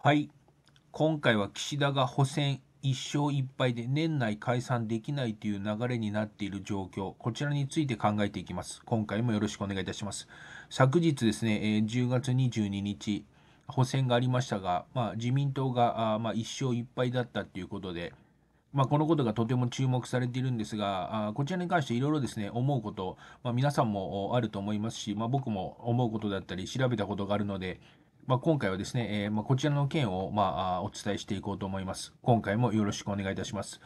はい。今回は岸田が補選1勝1敗で年内解散できないという流れになっている状況、こちらについて考えていきます。今回もよろしくお願いいたします。昨日ですね、10月22日、補選がありましたが、まあ、自民党があ、まあ、1勝1敗だったということで、まあ、このことがとても注目されているんですが、あこちらに関していろいろですね、思うこと、まあ、皆さんもあると思いますし、まあ、僕も思うことだったり、調べたことがあるので、まあ、今回はですね、えー、まあ、こちらの件を、まあ、お伝えしていこうと思います。今回もよろしくお願いいたします。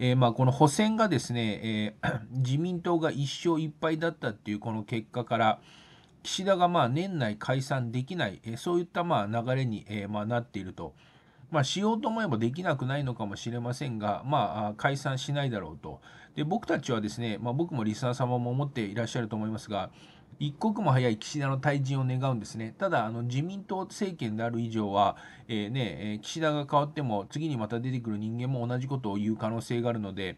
えー、まあ、この補選がですね、えー、自民党が1勝1敗だったっていうこの結果から、岸田がまあ年内解散できない、えそういったまあ流れに、えま、なっていると。まあ、しようと思えばできなくないのかもしれませんが、まあ、解散しないだろうと。で僕たちはですね、まあ、僕もリスナー様も思っていらっしゃると思いますが、一刻も早い岸田の退陣を願うんですね。ただ、あの自民党政権である以上は、えー、ね、岸田が変わっても、次にまた出てくる人間も同じことを言う可能性があるので、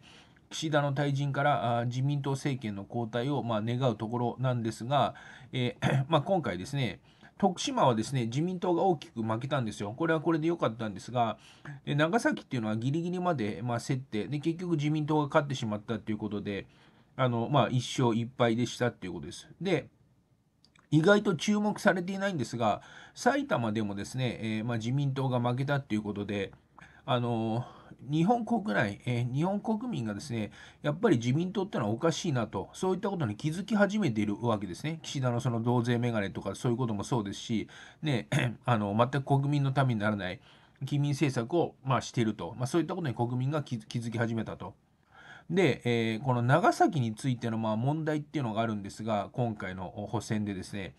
岸田の退陣からあ自民党政権の交代を、まあ、願うところなんですが、えー、まあ、今回ですね、徳島はですね、自民党が大きく負けたんですよ。これはこれで良かったんですが、長崎っていうのはギリギリまで、まあ、競って、で、結局自民党が勝ってしまったということで、あの、まあ、1勝1敗でしたっていうことです。で、意外と注目されていないんですが、埼玉でもですね、えー、まあ、自民党が負けたっていうことで、あの日本国内、えー、日本国民がですね、やっぱり自民党ってのはおかしいなと、そういったことに気づき始めているわけですね。岸田のその増税メガネとかそういうこともそうですし、ね、あの全く国民のためにならない機民政策を、まあ、していると、まあ、そういったことに国民が気づき始めたと。で、えー、この長崎についてのまあ問題っていうのがあるんですが、今回の補選でですね、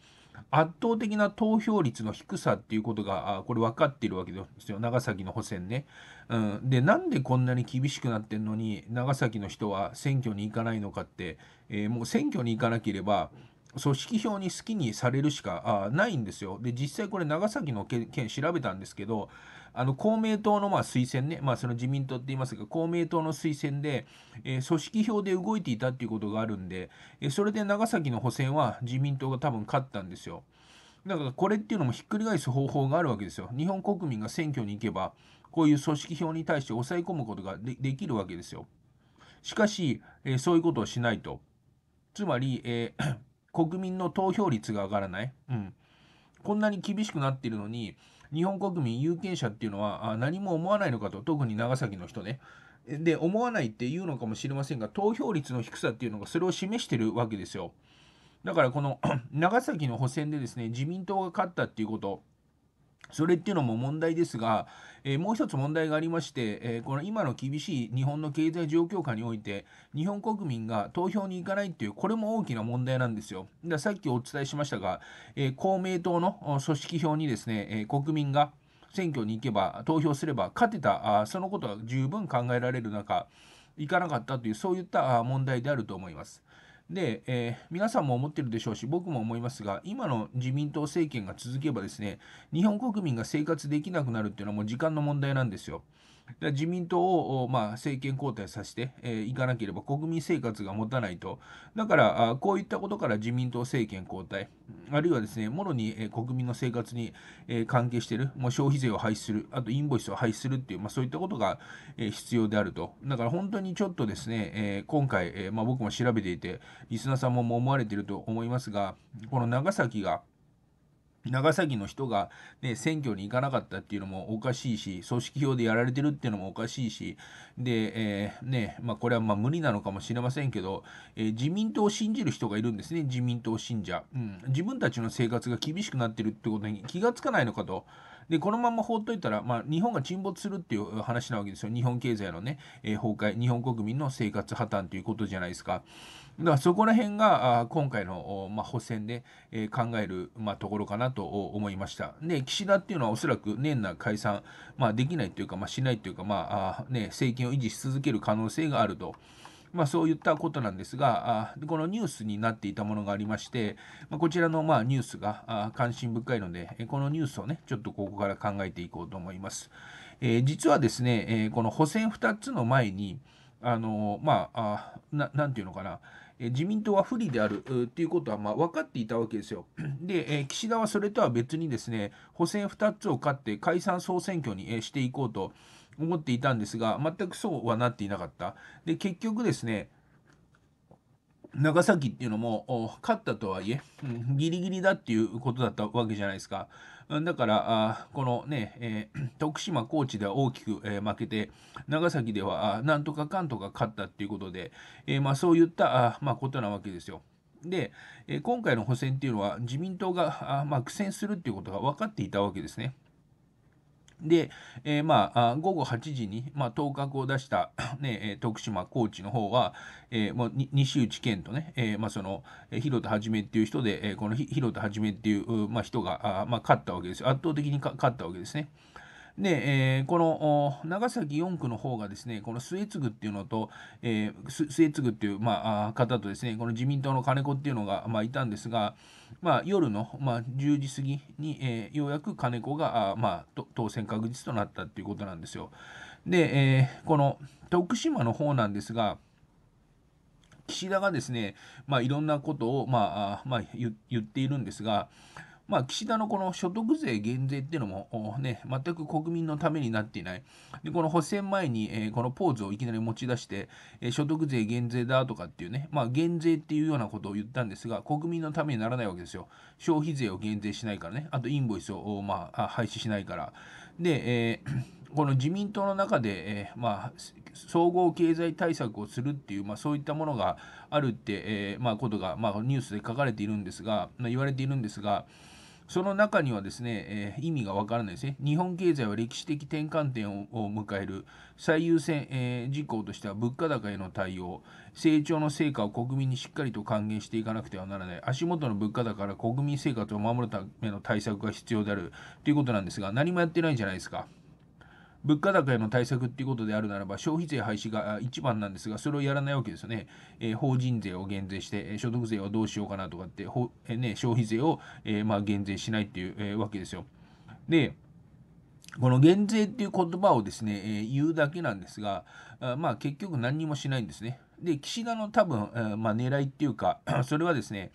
圧倒的な投票率の低さっていうことが、これ分かっているわけですよ、長崎の補選ね。うん、で、なんでこんなに厳しくなってんのに、長崎の人は選挙に行かないのかって、えー、もう選挙に行かなければ、組織票に好きにされるしかないんですよ。で、実際これ長崎の件調べたんですけど、あの公明党のま推薦ね、まあ、その自民党って言いますが、公明党の推薦で、えー、組織票で動いていたっていうことがあるんで、え、それで長崎の補選は自民党が多分勝ったんですよ。だからこれっていうのもひっくり返す方法があるわけですよ。日本国民が選挙に行けば、こういう組織票に対して抑え込むことができるわけですよ。しかし、えー、そういうことをしないと。つまり、えー国民の投票率が上がらない？うん。こんなに厳しくなっているのに、日本国民有権者っていうのはあ何も思わないのかと、特に長崎の人ね。で、思わないっていうのかもしれませんが、投票率の低さっていうのがそれを示してるわけですよ。だからこの 長崎の補選でですね、自民党が勝ったっていうこと、それっていうのも問題ですが、えー、もう一つ問題がありまして、えー、この今の厳しい日本の経済状況下において、日本国民が投票に行かないっていう、これも大きな問題なんですよ。さっきお伝えしましたが、えー、公明党の組織票にですね、え国民が選挙に行けば、投票すれば勝てた、あそのことが十分考えられる中、行かなかったという、そういった問題であると思います。で、えー、皆さんも思ってるでしょうし、僕も思いますが、今の自民党政権が続けばですね、日本国民が生活できなくなるっていうのはもう時間の問題なんですよ。自民党を、まあ、政権交代させてい、えー、かなければ国民生活が持たないと。だからあ、こういったことから自民党政権交代、あるいはですね、もろに、えー、国民の生活に、えー、関係している、もう消費税を廃止する、あとインボイスを廃止するっていう、まあ、そういったことが、えー、必要であると。だから本当にちょっとですね、えー、今回、えーまあ、僕も調べていて、リスナーさんも思われていると思いますが、この長崎が、長崎の人が、ね、選挙に行かなかったっていうのもおかしいし、組織票でやられてるっていうのもおかしいし、で、えー、ね、まあ、これはま無理なのかもしれませんけど、えー、自民党を信じる人がいるんですね、自民党信者。うん、自分たちの生活が厳しくなってるってことに気がつかないのかと。で、このまま放っといたら、まあ、日本が沈没するっていう話なわけですよ。日本経済のね、えー、崩壊、日本国民の生活破綻ということじゃないですか。だからそこら辺が今回の、まあ、補選で、え、考える、まあ、ところかなと思いました。で、岸田っていうのはおそらく年内解散、まあ、できないというか、まあ、しないというか、まあね、政権を維持し続ける可能性があると。まあ、そういったことなんですが、あこのニュースになっていたものがありまして、ま、こちらのまあニュースがあ関心深いので、このニュースをね、ちょっとここから考えていこうと思います。えー、実はですね、え、この補選2つの前に、あのまあ、ななんていうのかな、自民党は不利であるということはま分かっていたわけですよ。で、岸田はそれとは別にですね、補選2つを勝って解散総選挙に、していこうと思っていたんですが、全くそうはなっていなかった。で、結局ですね、長崎っていうのも勝ったとはいえ、うん、ギリギリだっていうことだったわけじゃないですか。だから、あこのね、えー、徳島、高知では大きく、えー、負けて、長崎ではなんとかかんとか勝ったっていうことで、えー、まあ、そういったあ、まあ、ことなわけですよ。で、え今回の補選っていうのは自民党があ、まあ、苦戦するっていうことが分かっていたわけですね。で、えー、まあ、午後8時に、まあ、当確を出した、ね、徳島、高知の方は、えー、もう西内健とね、えー、まあ、その、広田はじめっていう人で、え、この広田はじめっていう、まあ、人が、あまあ、勝ったわけですよ。圧倒的に勝ったわけですね。で、えー、この長崎4区の方がですね、この末継っていうのと、えー、末継っていう、まあ、方とですね、この自民党の金子っていうのが、まあ、いたんですが、まあ、夜の、まあ、10時過ぎに、えー、ようやく金子が、あまあ、当選確実となったっていうことなんですよ。で、えー、この徳島の方なんですが、岸田がですね、まあ、いろんなことを、まあまあ、言っているんですが、まあ、岸田のこの所得税減税っていうのも、ね、全く国民のためになっていない。で、この補選前に、えー、このポーズをいきなり持ち出して、えー、所得税減税だとかっていうね、まあ、減税っていうようなことを言ったんですが、国民のためにならないわけですよ。消費税を減税しないからね、あとインボイスを、まあ、廃止しないから。で、えー この自民党の中で、えー、まあ、総合経済対策をするっていう、まあ、そういったものがあるって、えー、まあ、ことが、まあ、ニュースで書かれているんですが、まあ、言われているんですが、その中にはですね、えー、意味がわからないですね。日本経済は歴史的転換点を迎える最優先、えー、事項としては物価高への対応、成長の成果を国民にしっかりと還元していかなくてはならない、足元の物価高から国民生活を守るための対策が必要であるということなんですが、何もやってないんじゃないですか。物価高への対策っていうことであるならば、消費税廃止が一番なんですが、それをやらないわけですよね。えー、法人税を減税して、え所得税はどうしようかなとかって、ほえー、ね、消費税を、えー、まあ、減税しないっていう、えわけですよ。で、この減税っていう言葉をですね、え、言うだけなんですが、あまあ結局何にもしないんですね。で、岸田の多分、えー、まあ狙いっていうか、それはですね、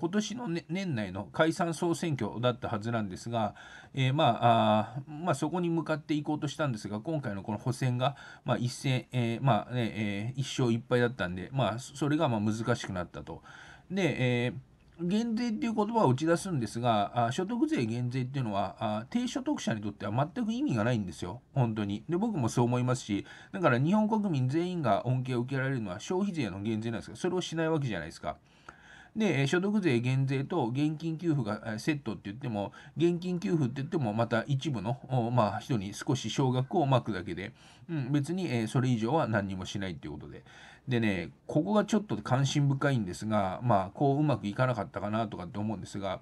今年の、ね、年内の解散総選挙だったはずなんですが、えー、まあまあ、そこに向かっていこうとしたんですが、今回のこの補選が、まあ、一戦、えー、まあねえー、一勝一敗だったんで、まあ、それがまあ難しくなったと。で、えー減税っていう言葉を打ち出すんですが、あ所得税減税っていうのはあ、低所得者にとっては全く意味がないんですよ、本当に。で、僕もそう思いますし、だから日本国民全員が恩恵を受けられるのは消費税の減税なんですが、それをしないわけじゃないですか。で、所得税減税と現金給付がセットって言っても、現金給付って言っても、また一部の、まあ、人に少し少額をまくだけで、うん、別に、えそれ以上は何にもしないっていうことで。でね、ここがちょっと関心深いんですが、まあ、こううまくいかなかったかなとかって思うんですが、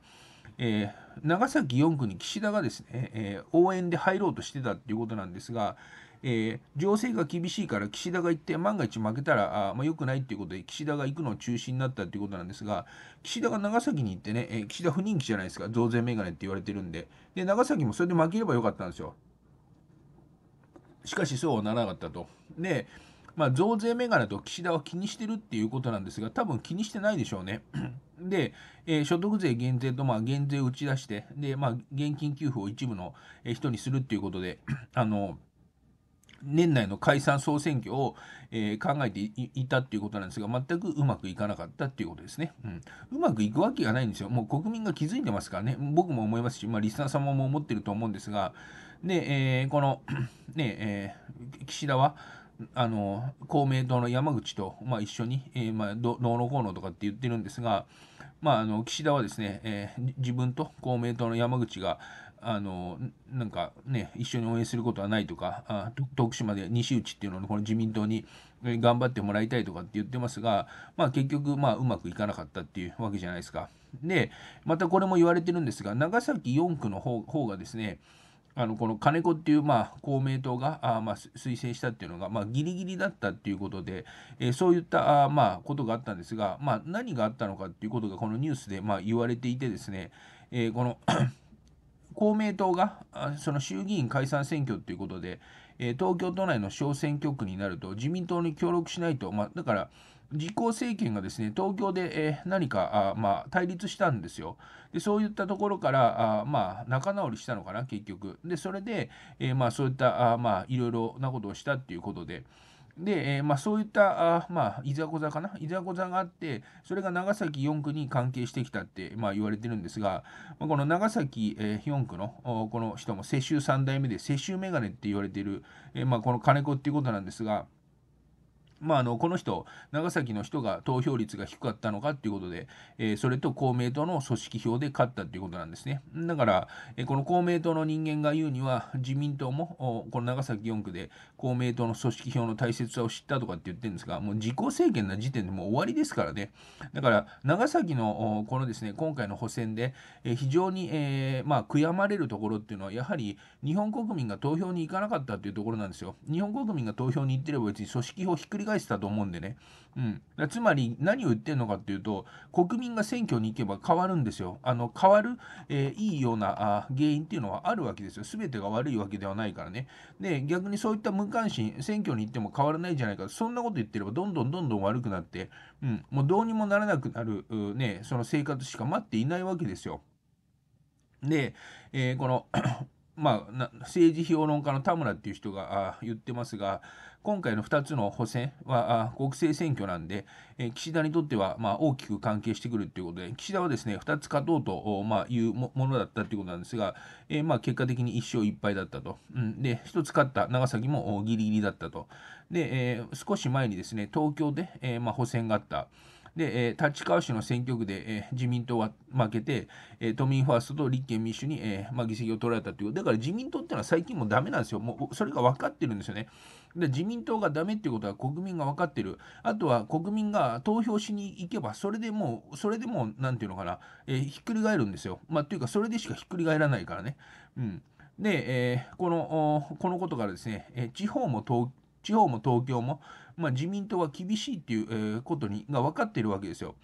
えー、長崎4区に岸田がですね、えー、応援で入ろうとしてたっていうことなんですが、えー、情勢が厳しいから岸田が行って万が一負けたらあ、まあ、良くないっていうことで岸田が行くのを中止になったっていうことなんですが岸田が長崎に行ってね、えー、岸田不人気じゃないですか増税メガネって言われてるんで。で長崎もそれで負ければよかったんですよ。しかしそうはならなかったと。でまあ、増税メガネと岸田は気にしてるっていうことなんですが、多分気にしてないでしょうね。で、えー、所得税減税と、まあ、減税を打ち出して、で、まあ、現金給付を一部の人にするっていうことで、あの、年内の解散総選挙を、えー、考えていたっていうことなんですが、全くうまくいかなかったっていうことですね。うん。うまくいくわけがないんですよ。もう国民が気づいてますからね。僕も思いますし、まあ、リスナー様も思ってると思うんですが、で、えー、この、ね、えー、岸田は、あの、公明党の山口と、まあ、一緒に、えー、まあ、どうのこうのとかって言ってるんですが、まあ、あの、岸田はですね、えー、自分と公明党の山口が、あのなんかね一緒に応援することはないとかあ徳島で西内っていうのをこの自民党に頑張ってもらいたいとかって言ってますが、まあ、結局、まあ、うまくいかなかったっていうわけじゃないですか。でまたこれも言われてるんですが長崎4区の方方がですねあのこの金子っていう、まあ、公明党があ、まあ、推薦したっていうのが、まあ、ギリギリだったっていうことで、え、そういったあ、まあ、ことがあったんですが、まあ、何があったのかっていうことがこのニュースで、まあ、言われていてですね、え、この公明党がその衆議院解散選挙ということで、え東京都内の小選挙区になると自民党に協力しないと、まあ、だから自公政権がですね東京で、え、何かあ、まあ、対立したんですよ。でそういったところからあ、まあ、仲直りしたのかな結局。でそれで、え、まあ、そういったあ、まあ、いろいろなことをしたっていうことで。で、えー、まあ、そういったあ、まあ、いざこざかな？いざこざがあってそれが長崎4区に関係してきたって、まあ、言われてるんですが、まあ、この長崎、えー、4区のこの人も世襲3代目で世襲メガネって言われている、えー、まあ、この金子っていうことなんですが。まあ、あのこの人、長崎の人が投票率が低かったのかということで、えー、それと公明党の組織票で勝ったということなんですね。だから、えー、この公明党の人間が言うには、自民党もこの長崎4区で公明党の組織票の大切さを知ったとかって言ってるんですが、もう自公政権な時点でもう終わりですからね。だから、長崎のこのですね、今回の補選で、えー、非常に、えまあ、悔やまれるところっていうのは、やはり日本国民が投票に行かなかったというところなんですよ。日本国民が投票に行ってれば別に組織票ひっくり返したと思うんでね。うん、つまり何を言ってるのかっていうと国民が選挙に行けば変わるんですよ。あの変わる、えー、いいようなあ原因っていうのはあるわけですよ。全てが悪いわけではないからね。で逆にそういった無関心選挙に行っても変わらないじゃないかそんなこと言ってればどんどんどんどん悪くなって、うん、もうどうにもならなくなる、ね、その生活しか待っていないわけですよ。で、えー、このまあ、政治評論家の田村っていう人が言ってますが、今回の2つの補選は国政選挙なんで、え岸田にとってはま大きく関係してくるということで、岸田はですね2つ勝とうと、まいうものだったということなんですが、えま、結果的に1勝1敗だったと、うん、で1つ勝った長崎もギリギリだったと、でえ、少し前にですね東京で、えまあ、補選があった。で、えー、立川市の選挙区で、えー、自民党は負けて、えー、都民ファーストと立憲民主に、えーまあ、議席を取られたというだから自民党っていうのは最近もダメなんですよ。もうそれが分かってるんですよね。で自民党がダメっていうことは国民が分かってる。あとは国民が投票しに行けば、それでもう、それでもう、なんていうのかな、えー、ひっくり返るんですよ。まあ、というか、それでしかひっくり返らないからね。うん。で、えー、この、このことからですね、えー、地方も東地方も東京も、まあ、自民党は厳しいっていう、ことにが分かっているわけですよ。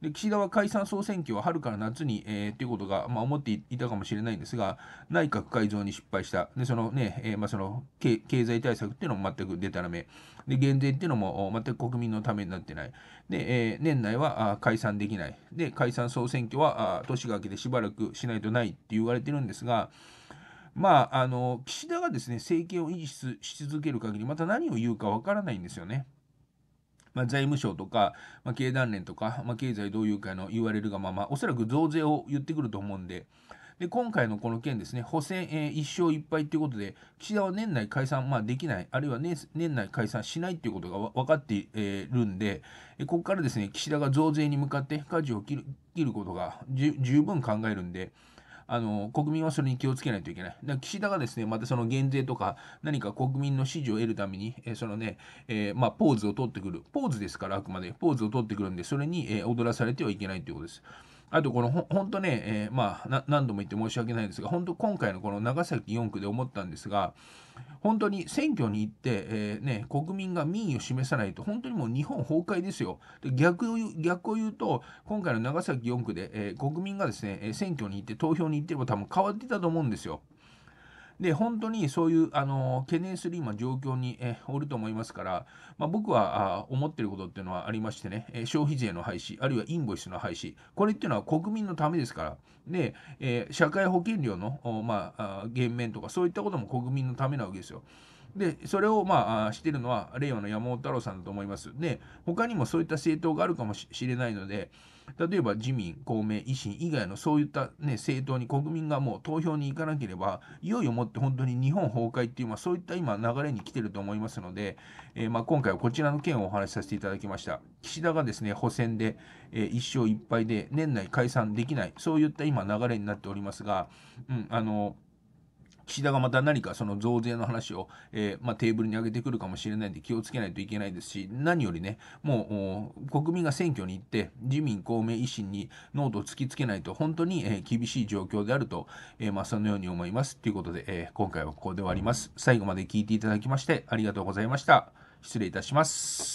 で岸田は解散・総選挙は春から夏に、えー、っていうことが、まあ、思っていたかもしれないんですが、内閣改造に失敗した、でそのねえー、まあ、その経済対策っていうのも全くでたらめ、で減税っていうのも全く国民のためになってない、でえー、年内は解散できない、で解散・総選挙はあ年が明けてしばらくしないとないって言われてるんですが、まあ、あの岸田がですね政権を維持し続ける限りまた何を言うかわからないんですよね。まあ、財務省とか、まあ、経団連とか、まあ、経済同友会の言われるがままおそらく増税を言ってくると思うんでで今回のこの件ですね補選、えー、1勝1敗ということで岸田は年内解散、まあ、できないあるいは年年内解散しないということが分かっているんでえここからですね岸田が増税に向かって舵を切る切ることが十分考えるんで。あの国民はそれに気をつけないといけない。だ岸田がですね、またその減税とか、何か国民の支持を得るために、えそのね、えー、まあ、ポーズを取ってくる。ポーズですから、あくまで。ポーズを取ってくるんで、それに、え、踊らされてはいけないということです。あと、このほ本当ね、えー、まあ何度も言って申し訳ないんですが、本当、今回のこの長崎4区で思ったんですが、本当に選挙に行って、えー、ね、国民が民意を示さないと、本当にもう日本崩壊ですよ。で逆を逆を言うと、今回の長崎4区で、えー、国民がですね、選挙に行って投票に行ってれば多分変わってたと思うんですよ。で本当にそういうあの懸念する今状況に、えおると思いますから、まあ、僕はあ思ってることっていうのはありましてね、え消費税の廃止あるいはインボイスの廃止これっていうのは国民のためですからで、え、社会保険料の、まあ、減免とかそういったことも国民のためなわけですよ。で、それをまあしてるのは、令和の山本太郎さんだと思います。で、他にもそういった政党があるかもしれないので、例えば自民、公明、維新以外のそういった、ね、政党に国民がもう投票に行かなければ、いよいよもって本当に日本崩壊っていう、まあ、そういった今流れに来てると思いますので、えー、まあ今回はこちらの件をお話しさせていただきました。岸田がですね、補選で、えー、1勝1敗で年内解散できない、そういった今流れになっておりますが、うん、あの、岸田がまた何かその増税の話を、えー、まあ、テーブルに上げてくるかもしれないんで気をつけないといけないですし何よりねもう国民が選挙に行って自民公明維新にノーを突きつけないと本当に、え、厳しい状況であると、えー、まあ、そのように思います。ということで、え今回はここで終わります。最後まで聞いていただきましてありがとうございました。失礼いたします。